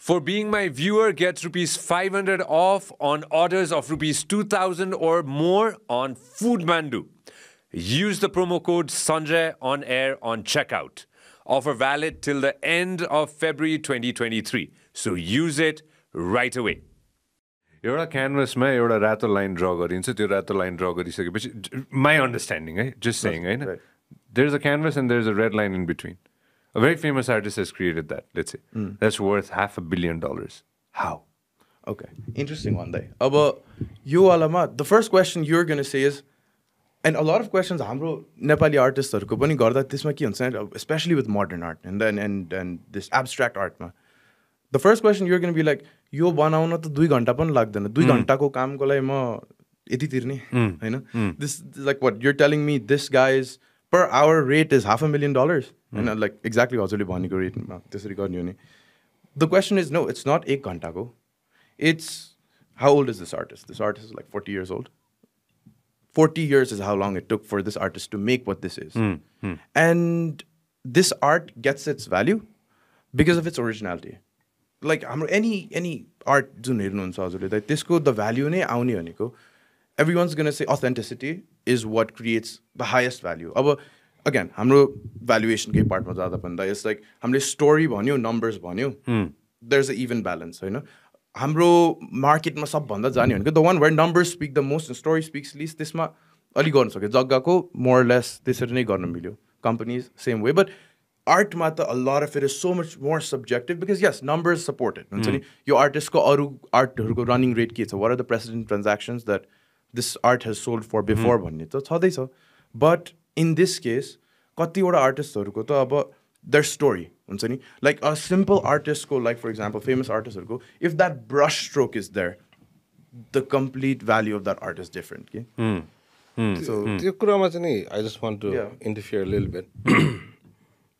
For being my viewer, gets rupees 500 off on orders of rupees 2000 or more on Foodmandu. Use the promo code Sanjay on air on checkout. Offer valid till the end of February 2023. So use it right away. एउटा क्यानभसमा एउटा रातो line ड्र गरिन्छ त्यो रातो line ड्र गरिसकेपछि माई understanding है जस्ट सेङ होइन there is a canvas and there is a red line in between a very famous artist hedge created that let's that's worth half a billion dollars how Okay, interesting one day. About you alama, the first question you're gonna say is, and a lot of questions हाम्रो नेपाली आर्टिस्टहरूको पनि गर्दा त्यसमा के हुन्छ especially with modern art and then and and this abstract art मा the first question you're gonna be like यो बनाउन त दुई घन्टा पनि लाग्दैन दुई घन्टाको कामको लागि म यति तिर्ने होइन this like what you're telling me this guys per hour rate is half a million dollars होइन लाइक एक्ज्याक्टली हजुरले भनेको रेटमा त्यसरी गर्ने हो भने the question is no it's not एक घन्टाको it's how old is this artist this artist is like forty years old 40 years is how long it took for this artist to make what this is. And this art gets its value because of its originality. Like हाम्रो any any art जुन हेर्नुहुन्छ हजुरले त त्यसको the value नै आउने भनेको every once gonna say authenticity is what creates the highest भ्याल्यु अब अगेन हाम्रो भ्यालुएसनकै पार्टमा जाँदा भन्दा इट्स लाइक हामीले स्टोरी भन्यो नम्बर्स भन्यो there is a even balance होइन? हाम्रो मार्केटमा सबभन्दा जाने भनेको the one where numbers speak the most story speaks least त्यसमा अलिक गर्नु सक्यो। जग्गाको मोरलेस त्यसरी नै गर्न मिल्यो। कम्पनीज सेम वे बट आर्टमा त lot of it is so much more subjective because yes numbers supported हुन्छ नि? यो आर्टिस्टको अरू आर्टहरूको रनिङ रेट के छ? What are the precedent transactions that this art has sold for before भन्ने त छँदैछ। बट इन दिस केस कतिवटा आर्टिस्टहरूको त अब दर स्टोरी हुन्छ नि लाइक अ सिम्पल आर्टिस्टको like for example famous आर्टिस्टहरूको if that brush stroke is there the complete value of that artist different कि त्यो कुरामा चाहिँ नि I just want to interfere lil bit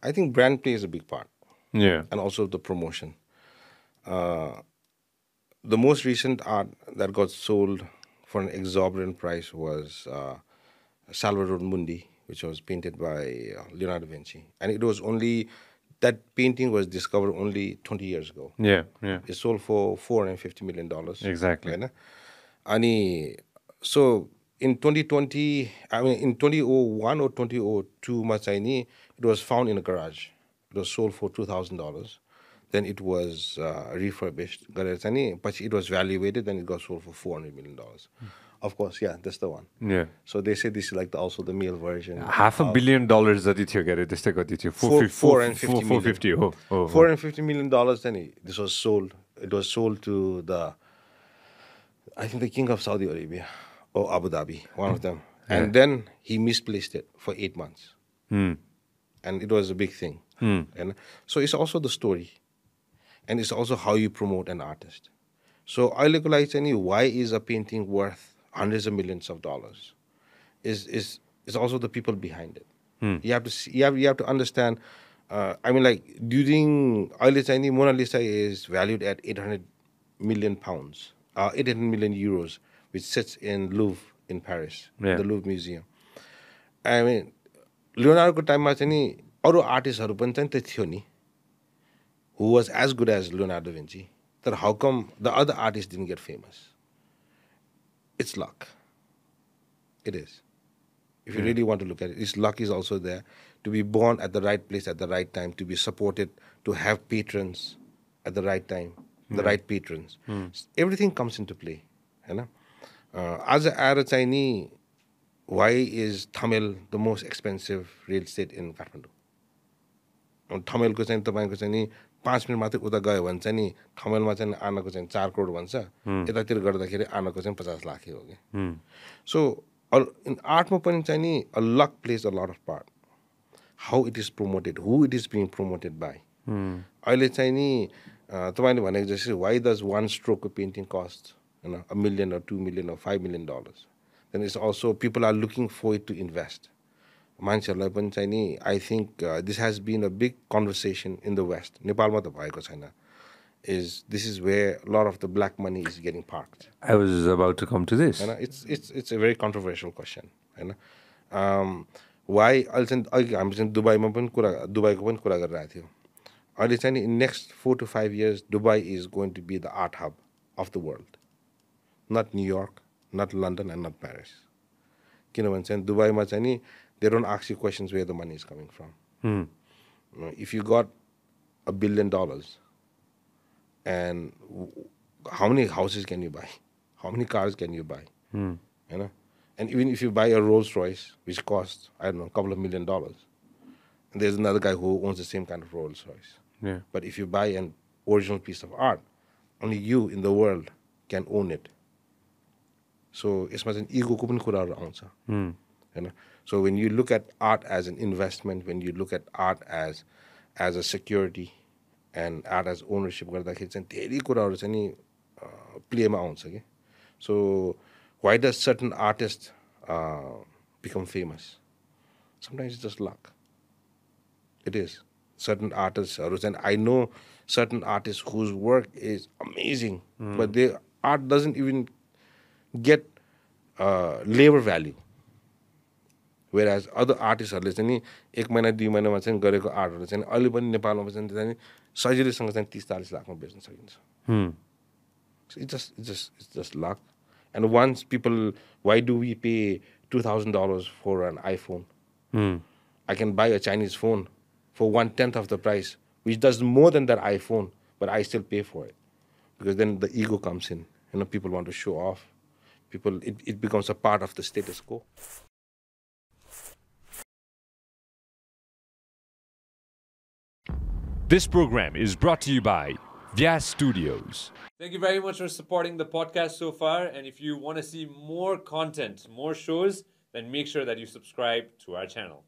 I think brand play is a big part and also the promotion the most recent art that got sold for an exorbitant price was uh, Salvator Mundi which was painted by uh, Leonardo da Vinci. And it was only, that painting was discovered only 20 years ago. Yeah, yeah. It sold for $450 million. Exactly. And so in 2020, I mean, in 2001 or 2002, Machaini, it was found in a garage. It was sold for $2,000. Then it was uh, refurbished. But it was valuated, then it got sold for $400 million. Mm. Of course, yeah, that's the one. Yeah. So they say this is like the, also the male version. Half a billion dollars that it get it. Four, four and fifty. Four fifty. Oh, oh, four and fifty million dollars. Then this was sold. It was sold to the, I think the king of Saudi Arabia or Abu Dhabi, one of them. And then he misplaced it for eight months. Hmm and it was a big thing. Hmm. And so it's also the story, and it's also how you promote an artist. So I look like any why is a painting worth hundreds of millions of dollars? Is is is also the people behind it. Hmm. You have to see, you have you have to understand. Uh, I mean, like during early Chinese Mona Lisa is valued at 800 million pounds, uh, 800 million euros, which sits in Louvre in Paris, yeah. the Louvre Museum. I mean, लियोनार्डको टाइममा चाहिँ नि अरू आर्टिस्टहरू पनि चाहिँ त्यो थियो नि who was as good as Leonardo Vinci तर how come the other artist डिन get famous it's luck. It is. If you yeah. really want to look at it, it's luck is also there. To be born at the right place at the right time, to be supported, to have patrons at the right time, yeah. the hmm. right patrons. Mm. Everything comes into play. You uh, know? As a Arachaini, why is Thamel the most expensive real estate in Kathmandu? तमिलको चाहिँ तपाईँको पाँच minute मात्रै उता गयो भने चाहिँ नि ठमेलमा चाहिँ आनको चाहिँ चार करोड भन्छ। यतातिर गर्दाखेरि आनको चाहिँ पचास लाखै हो कि। सो आर्टमा पनि चाहिँ नि अ luck plays a lot of part how it is promoted who it is being promoted by अहिले चाहिँ नि तपाईँले भनेको जस्तै वाइ दज वान स्ट्रोकको पेन्टिङ कस्ट होइन a million two million five million dollars then it's also people are looking for it to invest. मान्छेहरूलाई पनि चाहिँ नि I think this has been a big conversation in the west नेपालमा त भएको छैन। Is this is where a lot of the black money is getting parked. I was about to come to this. And it's it's it's a very controversial question. um, why अहिले चाहिँ अघि हामी चाहिँ दुबईमा पनि कुरा दुबईको पनि कुरा गरिरहेको थियो। अहिले चाहिँ नि next four to five years Dubai is going to be the art hub of the world not New York not London and not Paris किनभने चाहिँ दुबईमा चाहिँ नि they don't ask you questions where the money is coming from. Mm. If you got a billion dollars, and w- how many houses can you buy? How many cars can you buy? Mm. You know, and even if you buy a Rolls Royce, which costs I don't know a couple of million dollars, and there's another guy who owns the same kind of Rolls Royce. Yeah. But if you buy an original piece of art, only you in the world can own it. So it's not an ego kupin kudar answer. Hmm. आउँछ होइन so when you look at art as an investment when you look at art as as a security and art as ownership गर्दाखेरि चाहिँ धेरै कुराहरू चाहिँ नि प्लेमा आउँछ कि सो why does certain artist become famous sometimes just luck it is certain artists or and i know certain artists whose work is amazing but their art doesn't even get uh, Where as other आर्टिस्टहरूले चाहिँ नि एक महिना दुई महिनामा चाहिँ गरेको आर्टहरू चाहिँ अहिले पनि नेपालमा चाहिँ चाहिँ सजिलैसँग चाहिँ तिस चालिस लाखमा बेच्न सकिन्छ। It's just it's just it's just luck and wants people why do we pay two thousand dollars for an iPhone I can buy a Chinese phone for one tenth of the price which does more than that iPhone but I still pay for it because then the ego comes in You know, people want to show off. People, it it becomes a part of the status quo. This program is brought to you by Vyas Studios. Thank you very much for supporting the podcast so far. And if you want to see more content, more shows, then make sure that you subscribe to our channel.